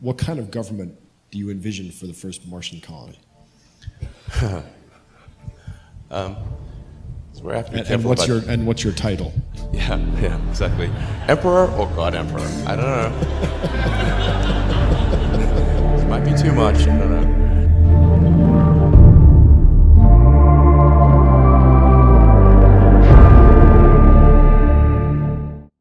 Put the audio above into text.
what kind of government do you envision for the first Martian colony? Um, so we're after And, and what's your and what's your title? Yeah, yeah, exactly. Emperor or God Emperor? I don't know. it Might be too much. I don't know.